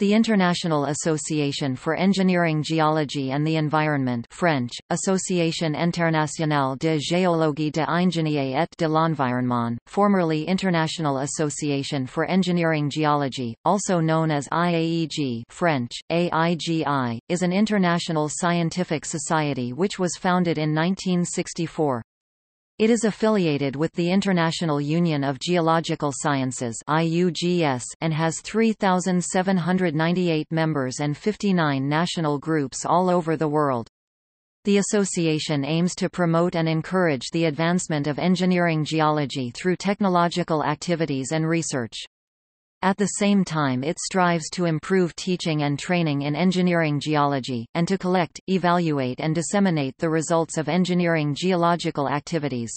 The International Association for Engineering Geology and the Environment French, Association Internationale de Géologie de l'Ingénierie et de l'Environnement, formerly International Association for Engineering Geology, also known as IAEG French, AIGI, is an international scientific society which was founded in 1964. It is affiliated with the International Union of Geological Sciences and has 3798 members and 59 national groups all over the world. The association aims to promote and encourage the advancement of engineering geology through technological activities and research. At the same time it strives to improve teaching and training in engineering geology, and to collect, evaluate and disseminate the results of engineering geological activities.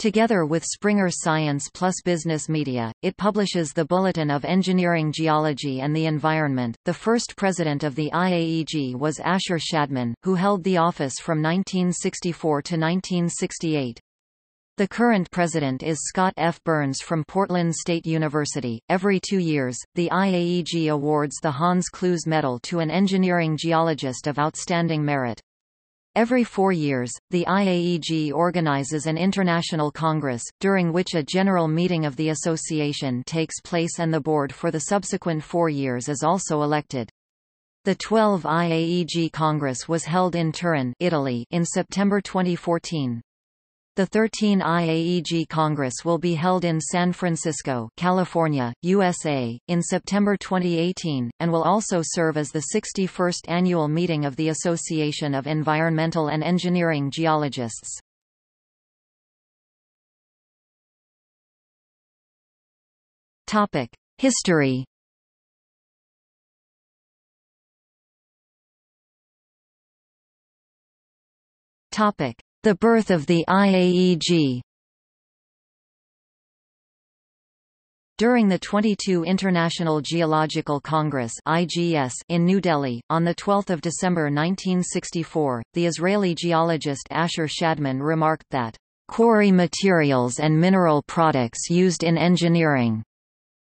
Together with Springer Science Plus Business Media, it publishes the Bulletin of Engineering Geology and the Environment. The first president of the IAEG was Asher Shadmon, who held the office from 1964 to 1968. The current president is Scott F. Burns from Portland State University. Every two years, the IAEG awards the Hans Cloos Medal to an engineering geologist of outstanding merit. Every four years, the IAEG organizes an international congress, during which a general meeting of the association takes place and the board for the subsequent four years is also elected. The 12 IAEG Congress was held in Turin, Italy, in September 2014. The 13 IAEG Congress will be held in San Francisco, California, USA, in September 2018, and will also serve as the 61st annual meeting of the Association of Environmental and Engineering Geologists. History Topic: the birth of the IAEG During the 22 International Geological Congress (IGC) in New Delhi, on 12 December 1964, the Israeli geologist Asher Shadmon remarked that, "...quarry materials and mineral products used in engineering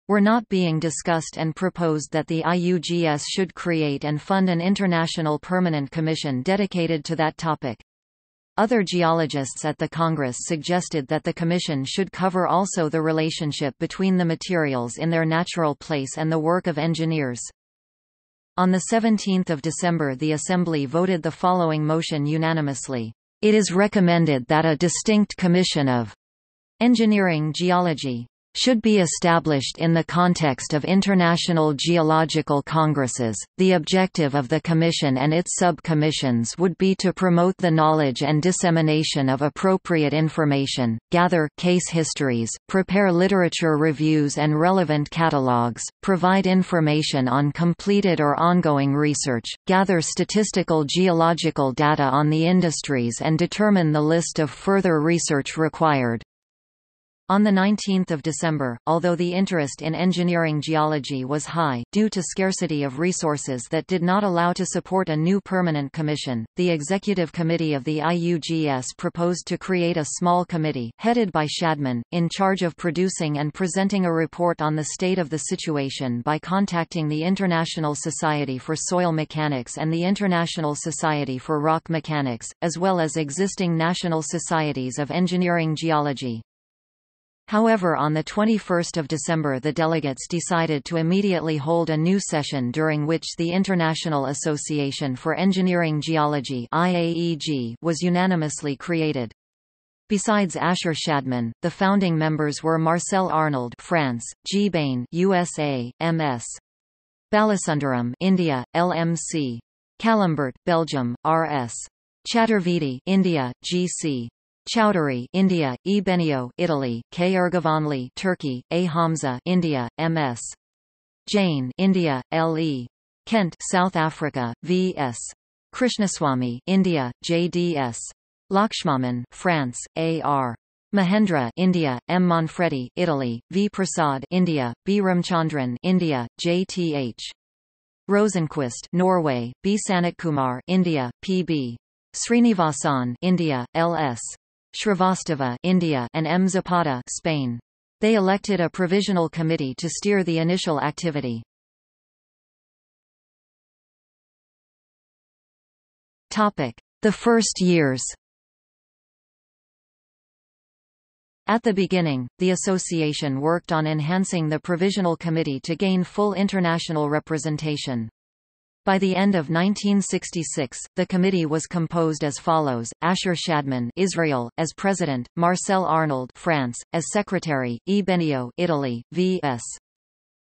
were not being discussed and proposed that the IUGS should create and fund an international permanent commission dedicated to that topic. Other geologists at the Congress suggested that the Commission should cover also the relationship between the materials in their natural place and the work of engineers. On 17 December the Assembly voted the following motion unanimously. It is recommended that a distinct commission of engineering geology should be established in the context of international geological congresses. The objective of the Commission and its sub-commissions would be to promote the knowledge and dissemination of appropriate information, gather case histories, prepare literature reviews and relevant catalogues, provide information on completed or ongoing research, gather statistical geological data on the industries and determine the list of further research required. On 19 December, although the interest in engineering geology was high, due to scarcity of resources that did not allow to support a new permanent commission, the Executive Committee of the IUGS proposed to create a small committee, headed by Shadmon, in charge of producing and presenting a report on the state of the situation by contacting the International Society for Soil Mechanics and the International Society for Rock Mechanics, as well as existing national societies of engineering geology. However on 21 December the delegates decided to immediately hold a new session during which the International Association for Engineering Geology was unanimously created. Besides Asher Shadmon, the founding members were Marcel Arnold France, G. Bain USA, MS. Balasundaram India, LMC. Calembert, Belgium, RS. Chaturvedi India, GC. Chowdhury, India, E. Benio, Italy, K. Ergovanli, Turkey, A. Hamza, India, M.S. Jain, India, L.E. Kent, South Africa, V.S. Krishnaswamy, India, J.D.S. Lakshmanan, France, A.R. Mahendra, India, M. Manfredi, Italy, V. Prasad, India, B. Ramchandran, India, J.T.H. Rosenquist, Norway, B. Sanatkumar, India, P.B. Srinivasan, India, L.S. Shrivastava India and M. Zapata Spain. They elected a provisional committee to steer the initial activity. The first years At the beginning, the association worked on enhancing the Provisional Committee to gain full international representation. By the end of 1966, the committee was composed as follows: Asher Shadmon, Israel, as president; Marcel Arnold, France, as secretary; E. Benio, Italy; V.S.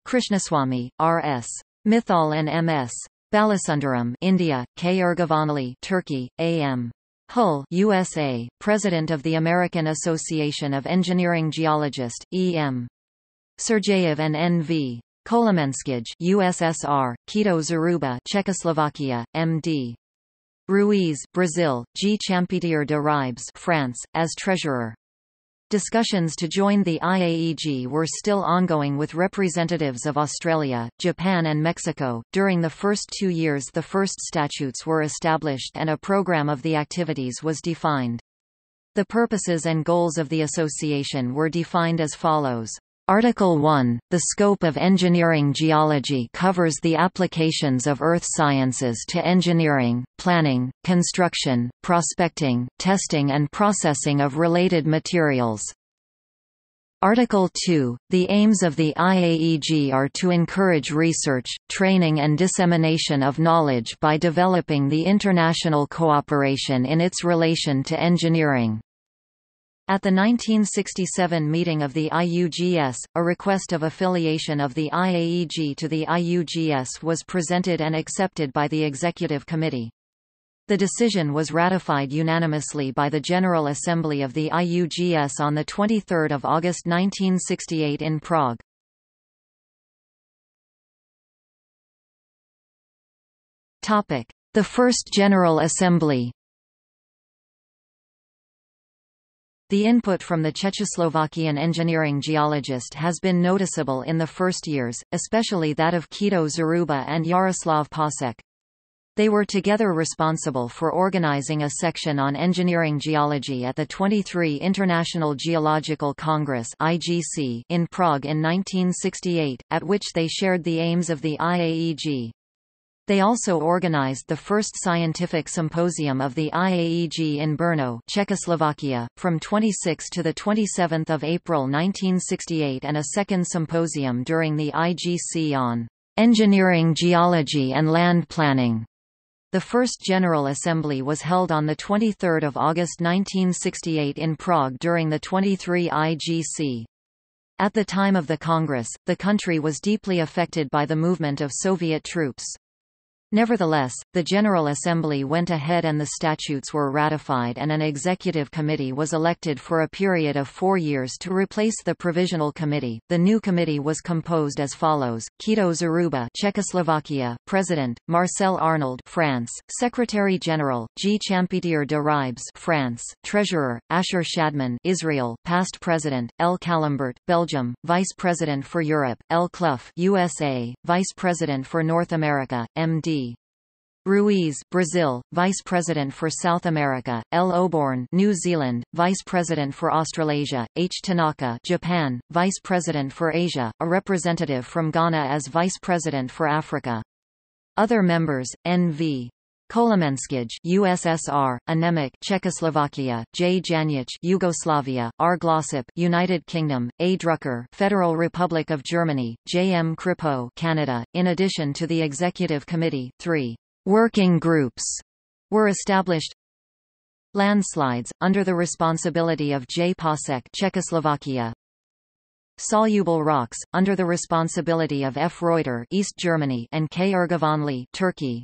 Krishnaswamy, R.S. Mithal and M.S. Balasundaram, India; K. Ergovanli, Turkey; A.M. Hull, USA, President of the American Association of Engineering Geologist, E.M. Sergeyev and N.V. Kolomenskij, USSR, Quido Zaruba, Czechoslovakia, M.D. Ruiz, Brazil, G. Champetier de Ribes, France, as treasurer. Discussions to join the IAEG were still ongoing with representatives of Australia, Japan and Mexico. During the first two years the first statutes were established and a program of the activities was defined. The purposes and goals of the association were defined as follows. Article 1, the scope of engineering geology covers the applications of earth sciences to engineering, planning, construction, prospecting, testing and processing of related materials. Article 2, the aims of the IAEG are to encourage research, training and dissemination of knowledge by developing the international cooperation in its relation to engineering. At the 1967 meeting of the IUGS, a request of affiliation of the IAEG to the IUGS was presented and accepted by the Executive Committee. The decision was ratified unanimously by the General Assembly of the IUGS on 23 August 1968 in Prague. The First General Assembly The input from the Czechoslovakian engineering geologist has been noticeable in the first years, especially that of Quido Zaruba and Jaroslav Pasek. They were together responsible for organizing a section on engineering geology at the 23 International Geological Congress in Prague in 1968, at which they shared the aims of the IAEG. They also organized the first scientific symposium of the IAEG in Brno, Czechoslovakia, from 26 to 27 April 1968 and a second symposium during the IGC on engineering geology and land planning. The first General Assembly was held on 23 August 1968 in Prague during the 23 IGC. At the time of the Congress, the country was deeply affected by the movement of Soviet troops. Nevertheless, the General Assembly went ahead and the statutes were ratified and an executive committee was elected for a period of four years to replace the Provisional Committee. The new committee was composed as follows: Quido Zaruba, Czechoslovakia, President; Marcel Arnold, France, Secretary General; G. Champetier de Ribes, France, Treasurer; Asher Shadmon, Israel, Past President; L. Calembert, Belgium, Vice President for Europe; L. Clough, USA, Vice President for North America; M.D. Ruiz, Brazil, Vice President for South America, L. Oborne, New Zealand, Vice President for Australasia, H. Tanaka, Japan, Vice President for Asia, a representative from Ghana as Vice President for Africa. Other members: N.V. Kolomenskij, USSR, Anemek, Czechoslovakia, J. Janic, Yugoslavia, R. Glossip, United Kingdom, A. Drucker, Federal Republic of Germany, J. M. Kripo, Canada. In addition to the Executive Committee, three Working groups were established Landslides, under the responsibility of J. Pasek Czechoslovakia Soluble rocks, under the responsibility of F. Reuter East Germany and K. Ergovanli Turkey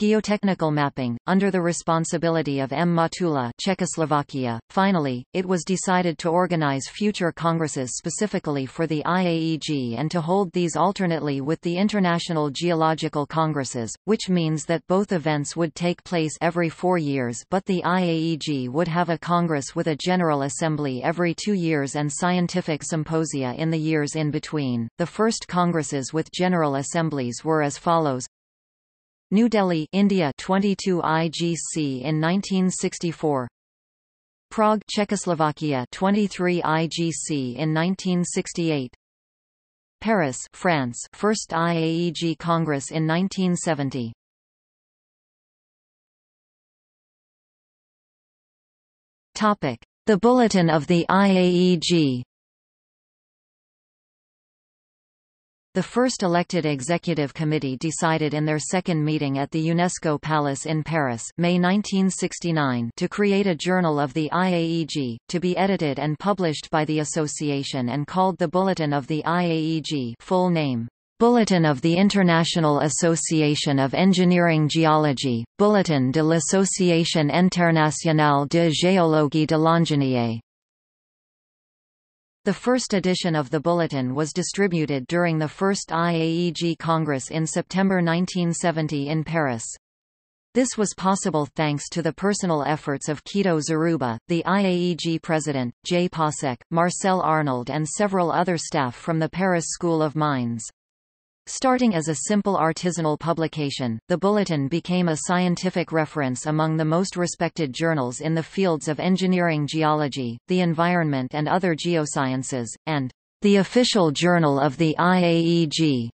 Geotechnical mapping, under the responsibility of M. Matula Czechoslovakia. Finally, it was decided to organize future congresses specifically for the IAEG and to hold these alternately with the International Geological Congresses, which means that both events would take place every four years but the IAEG would have a congress with a General Assembly every two years and scientific symposia in the years in between. The first congresses with General Assemblies were as follows New Delhi, India 22 IGC in 1964. Prague, Czechoslovakia 23 IGC in 1968. Paris, France First IAEG Congress in 1970. Topic: The Bulletin of the IAEG The first elected executive committee decided in their second meeting at the UNESCO Palace in Paris May 1969 to create a journal of the IAEG, to be edited and published by the association and called the Bulletin of the IAEG full name, Bulletin of the International Association of Engineering Geology, Bulletin de l'Association Internationale de Géologie de l'Ingénierie. The first edition of the bulletin was distributed during the first IAEG Congress in September 1970 in Paris. This was possible thanks to the personal efforts of Quido Zaruba, the IAEG president, Jay Pasek, Marcel Arnold and several other staff from the Paris School of Mines. Starting as a simple artisanal publication, the Bulletin became a scientific reference among the most respected journals in the fields of engineering geology, the environment and other geosciences, and the official journal of the IAEG.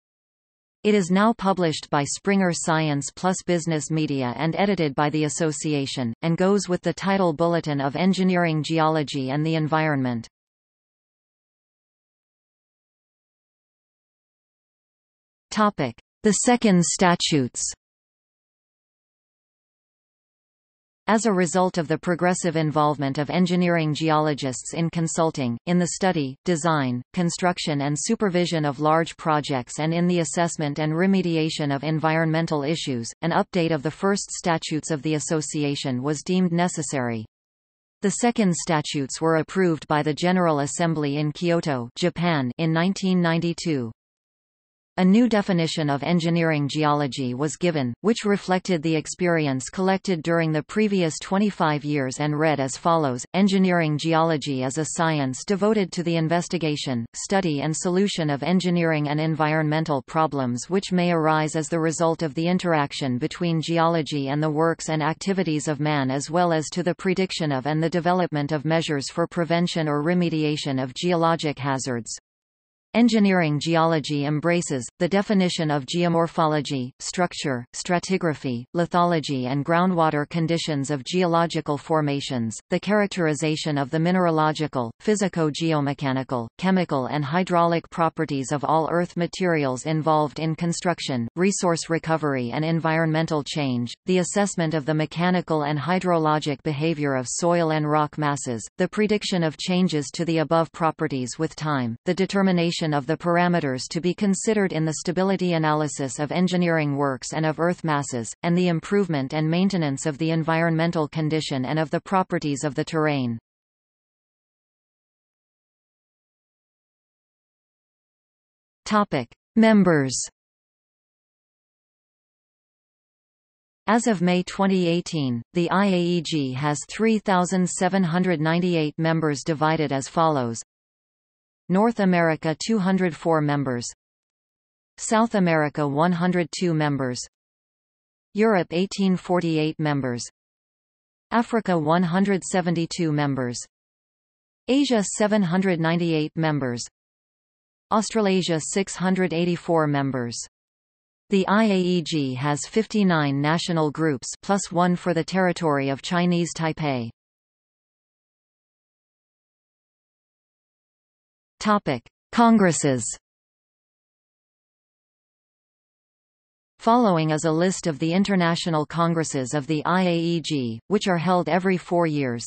It is now published by Springer Science Plus Business Media and edited by the association, and goes with the title Bulletin of Engineering Geology and the Environment. The Second Statutes As a result of the progressive involvement of engineering geologists in consulting, in the study, design, construction and supervision of large projects and in the assessment and remediation of environmental issues, an update of the first statutes of the association was deemed necessary. The second statutes were approved by the General Assembly in Kyoto Japan in 1992. A new definition of engineering geology was given, which reflected the experience collected during the previous 25 years and read as follows, Engineering geology is a science devoted to the investigation, study and solution of engineering and environmental problems which may arise as the result of the interaction between geology and the works and activities of man as well as to the prediction of and the development of measures for prevention or remediation of geologic hazards. Engineering geology embraces, the definition of geomorphology, structure, stratigraphy, lithology and groundwater conditions of geological formations, the characterization of the mineralogical, physico-geomechanical, chemical and hydraulic properties of all earth materials involved in construction, resource recovery and environmental change, the assessment of the mechanical and hydrologic behavior of soil and rock masses, the prediction of changes to the above properties with time, the determination of the parameters to be considered in the stability analysis of engineering works and of earth masses, and the improvement and maintenance of the environmental condition and of the properties of the terrain. Topic. Members As of May 2018, the IAEG has 3,798 members divided as follows North America 204 members. South America 102 members. Europe 1848 members. Africa 172 members. Asia 798 members. Australasia 684 members. The IAEG has 59 national groups plus one for the territory of Chinese Taipei. Topic: Congresses. Following is a list of the international congresses of the IAEG, which are held every four years.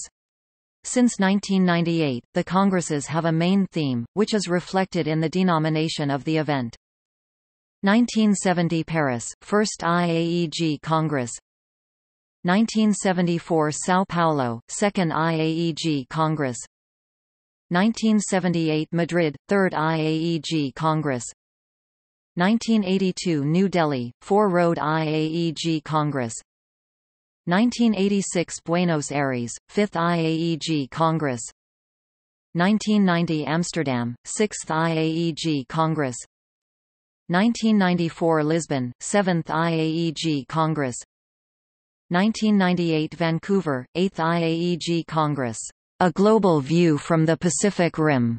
Since 1998, the congresses have a main theme, which is reflected in the denomination of the event. 1970 Paris, First IAEG Congress 1974 São Paulo, Second IAEG Congress 1978 Madrid, Third IAEG Congress. 1982 New Delhi, Four Road IAEG Congress. 1986 Buenos Aires, Fifth IAEG Congress. 1990 Amsterdam, Sixth IAEG Congress. 1994 Lisbon, Seventh IAEG Congress. 1998 Vancouver, Eighth IAEG Congress a Global View from the Pacific Rim.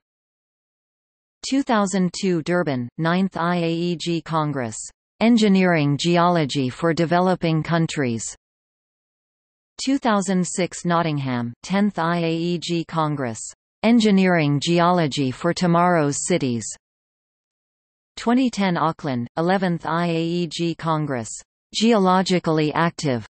2002 Durban, 9th IAEG Congress. Engineering Geology for Developing Countries. 2006 Nottingham, 10th IAEG Congress. Engineering Geology for Tomorrow's Cities. 2010 Auckland, 11th IAEG Congress. Geologically Active.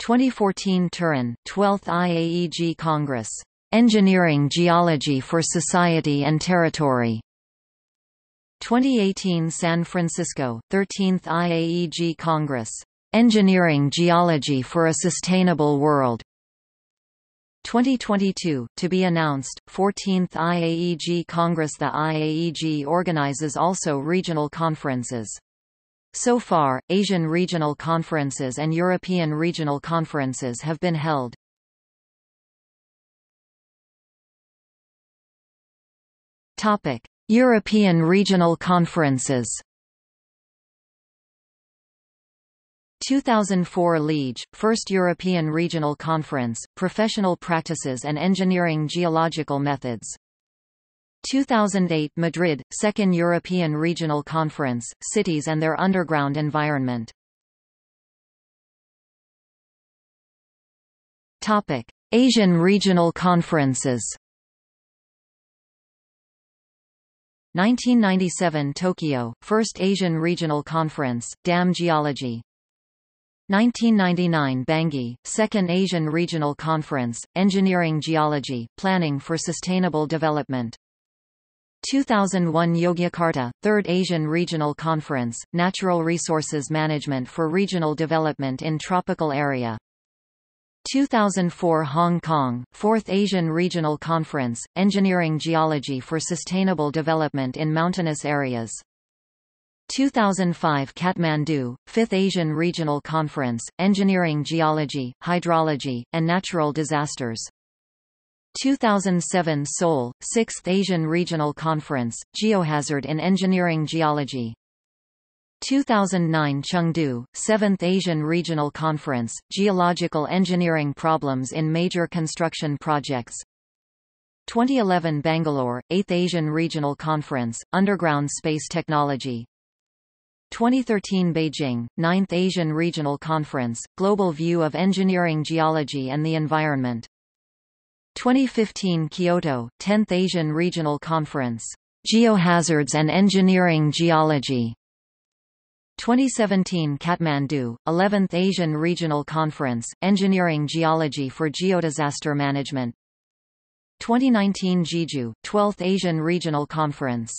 2014 Turin, 12th IAEG Congress. Engineering Geology for Society and Territory. 2018 San Francisco, 13th IAEG Congress. Engineering Geology for a Sustainable World. 2022, to be announced, 14th IAEG Congress The IAEG organizes also regional conferences. So far, Asian regional conferences and European regional conferences have been held. Topic: European regional conferences 2004 Liege, First European Regional Conference, Professional Practices and Engineering Geological Methods. 2008 Madrid, Second European Regional Conference, Cities and their Underground Environment. Topic: Asian Regional Conferences. 1997 Tokyo, First Asian Regional Conference, Dam Geology 1999 Bangui, Second Asian Regional Conference, Engineering Geology, Planning for Sustainable Development 2001 Yogyakarta, Third Asian Regional Conference, Natural Resources Management for Regional Development in Tropical Area 2004 Hong Kong, Fourth Asian Regional Conference, Engineering Geology for Sustainable Development in Mountainous Areas 2005 Kathmandu, 5th Asian Regional Conference, Engineering Geology, Hydrology, and Natural Disasters. 2007 Seoul, 6th Asian Regional Conference, Geohazard in Engineering Geology. 2009 Chengdu, 7th Asian Regional Conference, Geological Engineering Problems in Major Construction Projects. 2011 Bangalore, 8th Asian Regional Conference, Underground Space Technology, 2013 Beijing, 9th Asian Regional Conference, Global View of Engineering Geology and the Environment. 2015 Kyoto, 10th Asian Regional Conference, Geohazards and Engineering Geology. 2017 Kathmandu, 11th Asian Regional Conference, Engineering Geology for Geodisaster Management. 2019 Jeju, 12th Asian Regional Conference,